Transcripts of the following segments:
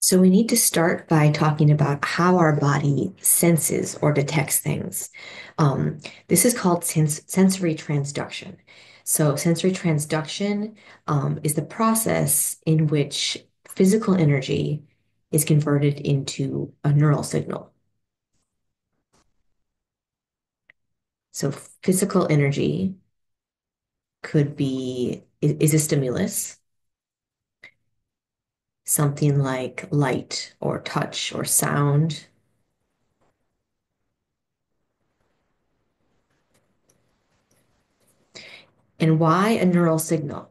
So we need to start by talking about how our body senses or detects things. Um, this is called sens sensory transduction. So sensory transduction um, is the process in which physical energy is converted into a neural signal. So physical energy could be is a stimulus something like light or touch or sound. And why a neural signal?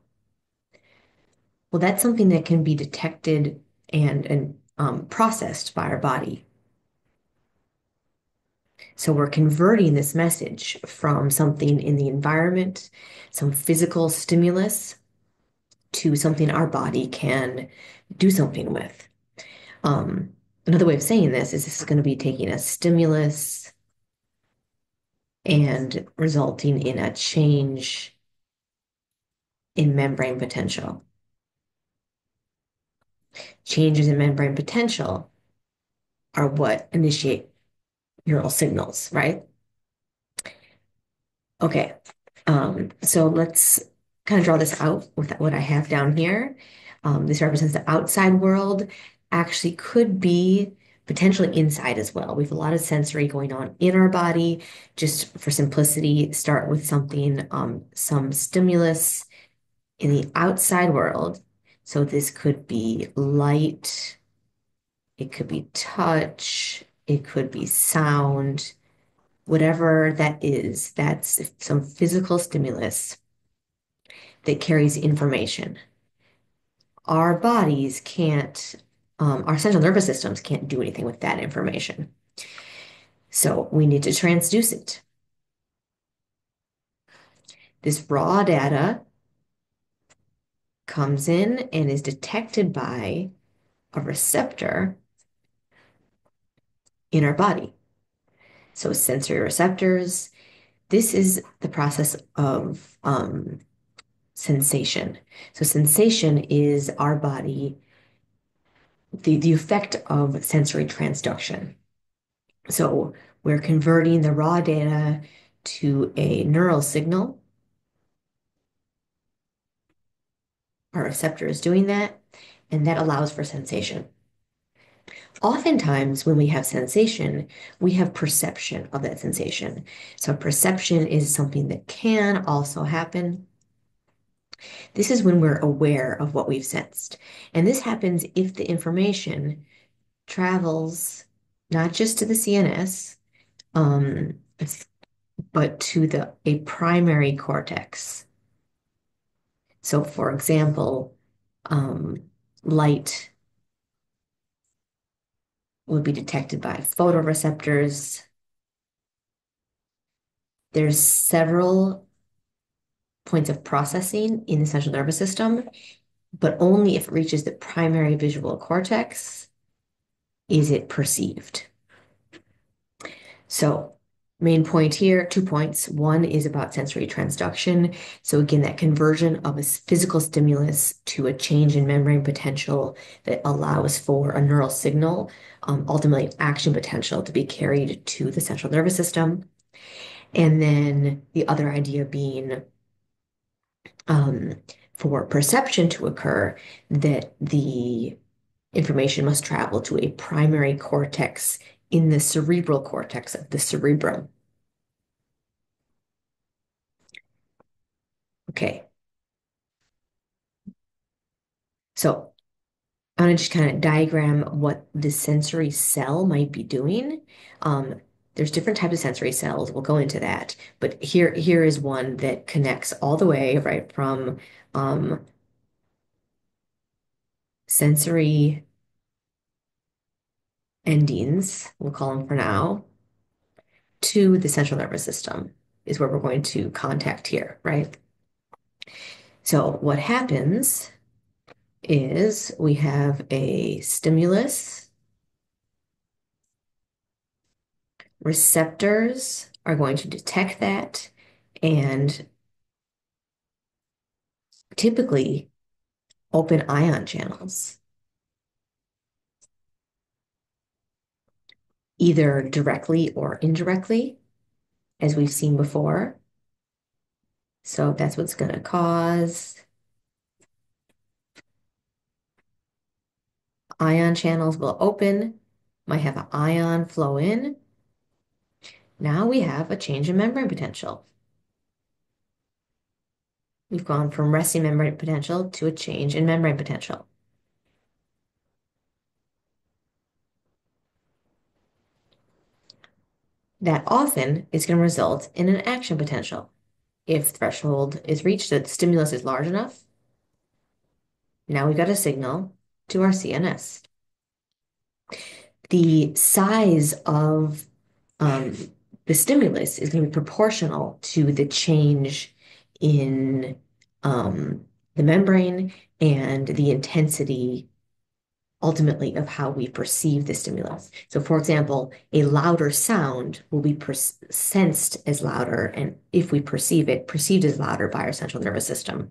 Well, that's something that can be detected and, and um, processed by our body. So we're converting this message from something in the environment, some physical stimulus, to something our body can do something with. Um, another way of saying this is this is going to be taking a stimulus and resulting in a change in membrane potential. Changes in membrane potential are what initiate neural signals, right? Okay, um, so let's kind of draw this out with what I have down here. Um, this represents the outside world, actually could be potentially inside as well. We have a lot of sensory going on in our body. Just for simplicity, start with something, um, some stimulus in the outside world. So this could be light, it could be touch, it could be sound, whatever that is, that's some physical stimulus that carries information. Our bodies can't, um, our central nervous systems can't do anything with that information. So we need to transduce it. This raw data comes in and is detected by a receptor in our body. So sensory receptors, this is the process of um, sensation. So sensation is our body, the, the effect of sensory transduction. So we're converting the raw data to a neural signal. Our receptor is doing that, and that allows for sensation. Oftentimes, when we have sensation, we have perception of that sensation. So perception is something that can also happen this is when we're aware of what we've sensed. And this happens if the information travels not just to the CNS, um, but to the a primary cortex. So for example, um, light would be detected by photoreceptors. There's several points of processing in the central nervous system, but only if it reaches the primary visual cortex is it perceived. So main point here, two points. One is about sensory transduction. So again, that conversion of a physical stimulus to a change in membrane potential that allows for a neural signal, um, ultimately action potential to be carried to the central nervous system. And then the other idea being um, for perception to occur, that the information must travel to a primary cortex in the cerebral cortex of the cerebrum. Okay. So I'm going to just kind of diagram what the sensory cell might be doing. Um, there's different types of sensory cells. We'll go into that. But here, here is one that connects all the way, right, from um, sensory endings, we'll call them for now, to the central nervous system is where we're going to contact here, right? So what happens is we have a stimulus receptors are going to detect that and typically open ion channels. either directly or indirectly, as we've seen before. So that's what's going to cause ion channels will open, might have an ion flow in. Now we have a change in membrane potential. We've gone from resting membrane potential to a change in membrane potential. That often is going to result in an action potential. If threshold is reached, the stimulus is large enough, now we've got a signal to our CNS. The size of um, the stimulus is going to be proportional to the change in um, the membrane and the intensity ultimately of how we perceive the stimulus. So for example, a louder sound will be sensed as louder, and if we perceive it, perceived as louder by our central nervous system.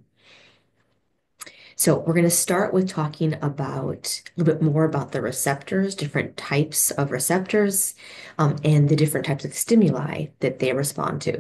So we're going to start with talking about a little bit more about the receptors, different types of receptors, um, and the different types of stimuli that they respond to.